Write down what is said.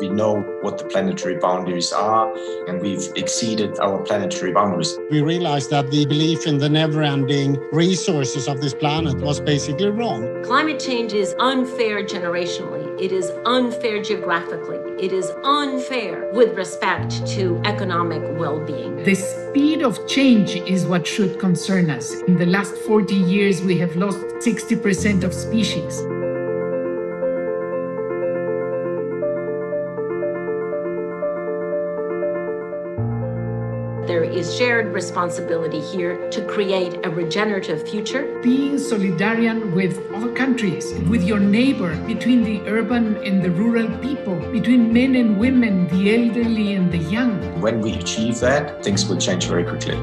We know what the planetary boundaries are, and we've exceeded our planetary boundaries. We realized that the belief in the never ending resources of this planet was basically wrong. Climate change is unfair generationally, it is unfair geographically, it is unfair with respect to economic well being. The speed of change is what should concern us. In the last 40 years, we have lost 60% of species. There is shared responsibility here to create a regenerative future. Being solidarian with all countries, with your neighbor, between the urban and the rural people, between men and women, the elderly and the young. When we achieve that, things will change very quickly.